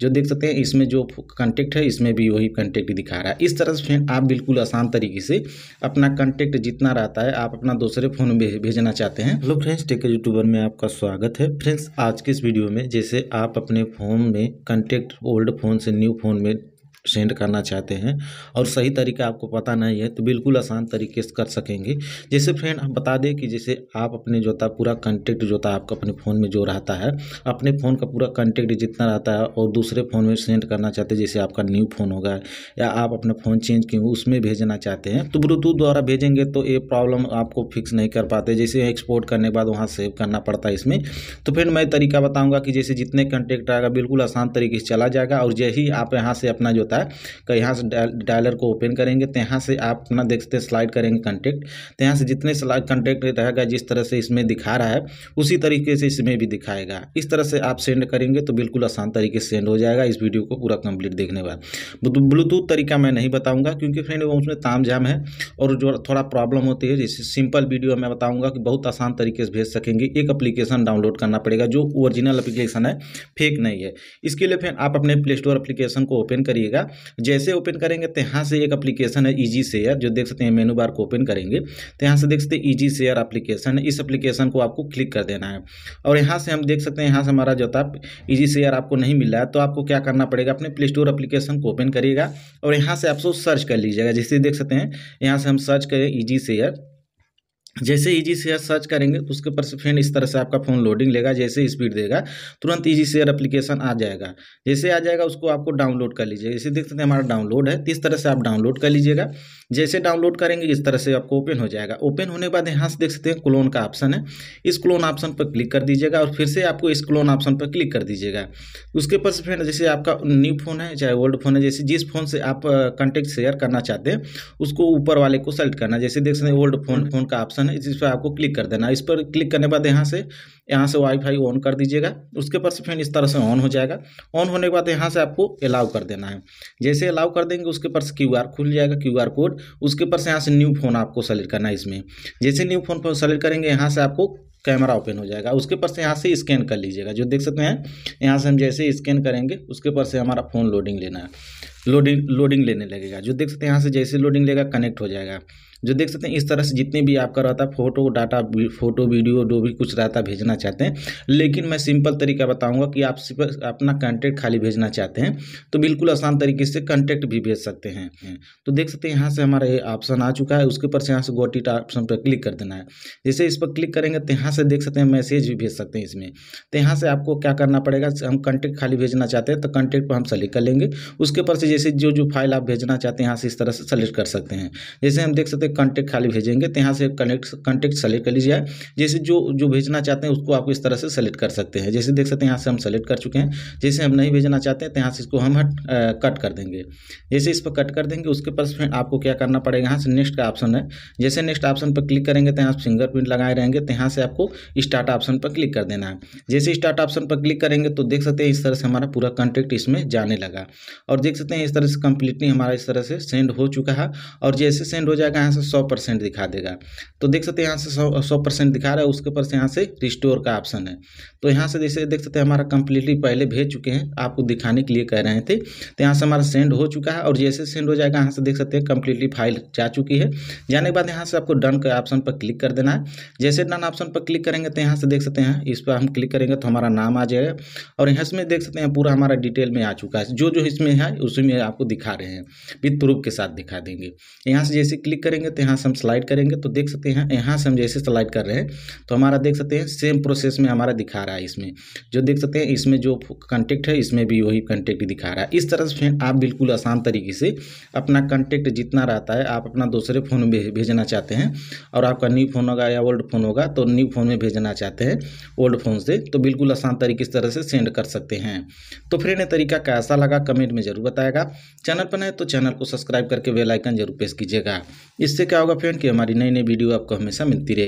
जो देख सकते हैं, इसमें जो कंटेक्ट है, इसमें भी वही कंटेक्ट दिखा रहा है। इस तरह से आप बिल्कुल आसान तरीके से अपना कंटेक्ट जितना रहता है, आप अपना दूसरे फ़ोन में भेजना चाहते हैं। हेलो फ्रेंड्स टेक यूट्यूबर में आपका स्वागत है। फ्रेंड्स आज के इस वीडियो में जैसे आप अपने फ़ोन में कंटेक्ट ओल्ड फ़ोन से न्यू फ़ोन में सेंड करना चाहते हैं और सही तरीका आपको पता नहीं है तो बिल्कुल आसान तरीके से कर सकेंगे। जैसे फ्रेंड हम बता दें कि जैसे आप अपने जो था पूरा कंटेक्ट जो था आपका अपने फ़ोन में जो रहता है, अपने फ़ोन का पूरा कंटेक्ट जितना रहता है और दूसरे फ़ोन में सेंड करना चाहते हैं, जैसे आपका न्यू फ़ोन होगा या आप अपना फ़ोन चेंज किए उसमें भेजना चाहते हैं तो ब्लूटूथ द्वारा भेजेंगे तो ये प्रॉब्लम आपको फिक्स नहीं कर पाते। जैसे एक्सपोर्ट करने के बाद वहाँ सेव करना पड़ता है इसमें। तो फिर मैं तरीका बताऊँगा कि जैसे जितने कंटेक्ट आएगा, बिल्कुल आसान तरीके से चला जाएगा और यही आप यहाँ से अपना जो था कि यहाँ से डायलर को ओपन करेंगे तो यहाँ से आप अपना देख सकते हैं, स्लाइड करेंगे कंटेक्ट तो यहाँ से जितने स्लाइड कंटेक्ट रहेगा, जिस तरह से इसमें दिखा रहा है, उसी तरीके से इसमें भी दिखाएगा। इस तरह से आप सेंड करेंगे तो बिल्कुल आसान तरीके से सेंड हो जाएगा, इस वीडियो को पूरा कंप्लीट देखने बाद। ब्लूटूथ तरीका मैं नहीं बताऊँगा, क्योंकि फ्रेंड वो उसमें ताम जाम है, और जो थोड़ा प्रॉब्लम होती है जैसे सिंपल वीडियो मैं बताऊँगा कि बहुत आसान तरीके से भेज सकेंगे, एक अप्लीकेशन डाउनलोड करना पड़ेगा, जो ओरिजिनल अप्लीकेशन है फेक नहीं है। इसके लिए फिर आप अपने प्ले स्टोर अप्लीकेशन को ओपन करिएगा जैसे ओपन करेंगे तो यहाँ से एक एप्लीकेशन है ईजी शेयर जो देख सकते हैं मेनू बार को ओपन करेंगे। तो यहाँ से देख सकते हैं ईजी शेयर एप्लीकेशन है। इस एप्लीकेशन को आपको क्लिक कर देना है। और यहाँ से हम देख सकते हैं, यहाँ से हमारा जो था ईजी शेयर आपको नहीं मिल रहा है तो आपको क्या करना पड़ेगा? अपने प्ले स्टोर एप्लीकेशन को ओपन करिएगा। और यहाँ से आप सर्च कर लीजिएगा। जैसे देख सकते हैं, यहाँ से हम सर्च करें ईजी शेयर जैसे इजी शेयर सर्च करेंगे तो उसके ऊपर से फ्रेंड इस तरह से आपका फ़ोन लोडिंग लेगा जैसे स्पीड देगा तुरंत इजी शेयर एप्लीकेशन आ जाएगा। जैसे आ जाएगा उसको आपको डाउनलोड कर लीजिएगा जैसे देख सकते हैं हमारा डाउनलोड है तो इस तरह से आप डाउनलोड कर लीजिएगा। जैसे डाउनलोड करेंगे इस तरह से आपको ओपन हो जाएगा। ओपन होने के बाद यहाँ से देख सकते हैं क्लोन का ऑप्शन है। इस क्लोन ऑप्शन पर क्लिक कर दीजिएगा और फिर से आपको इस क्लोन ऑप्शन पर क्लिक कर दीजिएगा। उसके ऊपर से फ्रेंड जैसे आपका न्यू फ़ोन है चाहे ओल्ड फ़ोन है जैसे जिस फ़ोन से आप कंटेक्ट शेयर करना चाहते हैं उसको ऊपर वाले को सेलेक्ट करना। जैसे देख सकते हैं ओल्ड फ़ोन फ़ोन का ऑप्शन है इस पर आपको क्लिक कर देना। इस पर क्लिक करने के बाद यहाँ से यहाँ से वाईफाई ऑन कर दीजिएगा। उसके से फिर इस तरह से ऑन हो जाएगा। ऑन होने के बाद यहाँ से आपको अलाउ कर देना है। जैसे अलाउ कर देंगे, उसके ऊपर से क्यू खुल जाएगा क्यूआर कोड उसके ऊपर से यहाँ से न्यू फ़ोन आपको सेलेक्ट करना है इसमें। जैसे न्यू फ़ोन पर सेलेक्ट करेंगे, यहाँ से आपको कैमरा ओपन हो जाएगा। उसके ऊपर से यहाँ से स्कैन कर लीजिएगा। जो देख सकते हैं, यहाँ से हम जैसे स्कैन करेंगे, उसके ऊपर से हमारा फ़ोन लोडिंग लेना है। लोडिंग लोडिंग लेने लगेगा। जो देख सकते हैं, यहाँ से जैसे लोडिंग लेगा कनेक्ट हो जाएगा। जो देख सकते हैं, इस तरह से जितने भी आपका रहता है, फ़ोटो, डाटा फ़ोटो, वीडियो, जो भी कुछ रहता है, भेजना चाहते हैं। लेकिन मैं सिंपल तरीका बताऊँगा कि आप सिर्फ़ अपना कंटेक्ट खाली भेजना चाहते हैं तो बिल्कुल आसान तरीके से कंटेक्ट भी भेज सकते हैं। तो देख सकते हैं, यहाँ से हमारा ये ऑप्शन आ चुका है, उसके ऊपर से यहाँ से गोटिट ऑप्शन पर क्लिक कर देना है। जैसे इस पर क्लिक करेंगे तो यहाँ से देख सकते हैं मैसेज भी भेज सकते हैं इसमें। तो यहाँ से आपको क्या करना पड़ेगा, हम कंटेक्ट खाली भेजना चाहते हैं तो कंटेक्ट पर हम सेलेक्ट कर लेंगे। उसके ऊपर से जैसे जो जो फ़ाइल आप भेजना चाहते हैं, यहाँ से इस तरह से सेलेक्ट कर सकते हैं। जैसे हम देख सकते हैं कंटेक्ट खाली भेजेंगे तो यहाँ से कनेक्ट कंटेक्ट सेलेक्ट कर लीजिए जैसे जो जो भेजना चाहते हैं, उसको आप इस तरह से सेलेक्ट कर सकते हैं। जैसे देख सकते हैं, यहाँ से हम सेलेक्ट कर चुके हैं। जैसे हम नहीं भेजना चाहते हैं तो यहाँ से इसको हम, हट कट कर देंगे। जैसे इस पर कट कर देंगे, उसके पास फिर आपको क्या करना पड़ेगा? यहाँ से नेक्स्ट का ऑप्शन है। जैसे नेक्स्ट ऑप्शन पर क्लिक करेंगे तो यहाँ फिंगरप्रिंट लगाए रहेंगे तो यहाँ से आपको स्टार्ट ऑप्शन पर क्लिक कर देना है। जैसे स्टार्ट ऑप्शन पर क्लिक करेंगे तो देख सकते हैं इस तरह से हमारा पूरा कंटेक्ट इसमें जाने लगा। और देख सकते हैं इस तरह से कंप्लीटली हमारा इस तरह से सेंड हो चुका है। और जैसे सेंड हो जाएगा, यहाँ से सौ परसेंट दिखा देगा। तो देख सकते हैं यहाँ से सौ सौ परसेंट दिखा रहा है, उसके ऊपर से यहाँ से रिस्टोर का ऑप्शन है। तो यहाँ से जैसे देख सकते हैं हमारा कंप्लीटली पहले भेज चुके हैं, आपको दिखाने के लिए कह रहे थे। तो यहाँ से हमारा सेंड हो चुका है, और जैसे सेंड हो जाएगा, यहाँ से देख सकते हैं कंप्लीटली फ़ाइल जा चुकी है। जाने के बाद यहाँ से आपको डन के ऑप्शन पर क्लिक कर देना है। जैसे डन ऑप्शन पर क्लिक करेंगे तो यहाँ से देख सकते हैं, इस पर हम क्लिक करेंगे तो हमारा नाम आ जाएगा। और यहाँ से देख सकते हैं, पूरा हमारा डिटेल में आ चुका है। जो जो इसमें है, उसी में आपको दिखा रहे हैं। विद प्रूफ के साथ दिखा देंगे। यहाँ से जैसे क्लिक करेंगे तो यहाँ से हम स्लाइड करेंगे तो देख सकते हैं, यहाँ से हम जैसे स्लाइड कर रहे हैं तो हमारा देख सकते हैं सेम प्रोसेस में हमारा दिखा रहा है इसमें। जो देख सकते हैं, इसमें जो कंटेक्ट है, इसमें भी वही कंटेक्ट दिखा रहा है। इस तरह से आप बिल्कुल आसान तरीके से अपना कंटेक्ट जितना रहता है, आप अपना दूसरे फ़ोन में भेजना चाहते हैं, और आपका न्यू फ़ोन होगा या ओल्ड फ़ोन होगा तो न्यू फ़ोन में भेजना चाहते हैं ओल्ड फ़ोन से तो बिल्कुल आसान तरीके इस तरह से सेंड कर सकते हैं। तो फ्रेंड, ये तरीका कैसा लगा, कमेंट में ज़रूर बताएगा। चैनल पर नए तो चैनल को सब्सक्राइब करके बेल आइकन ज़रूर प्रेस कीजिएगा। इससे क्या होगा फ्रेंड कि हमारी नई नई वीडियो आपको हमेशा मिलती रहेगी।